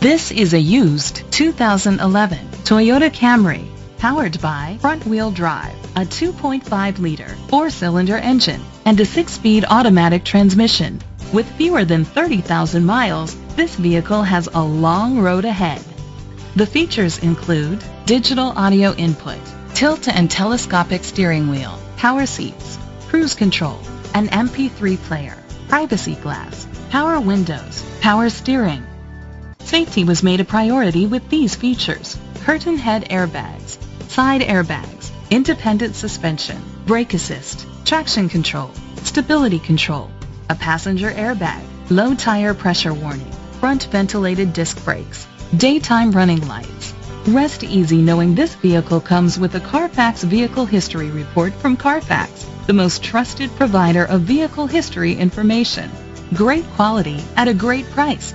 This is a used 2011 Toyota Camry powered by front-wheel drive, a 2.5-liter four-cylinder engine, and a six-speed automatic transmission. With fewer than 30,000 miles, this vehicle has a long road ahead. The features include digital audio input, tilt and telescopic steering wheel, power seats, cruise control, an MP3 player, privacy glass, power windows, power steering. Safety was made a priority with these features. Curtain head airbags, side airbags, independent suspension, brake assist, traction control, stability control, a passenger airbag, low tire pressure warning, front ventilated disc brakes, daytime running lights. Rest easy knowing this vehicle comes with a Carfax Vehicle History Report from Carfax, the most trusted provider of vehicle history information. Great quality at a great price.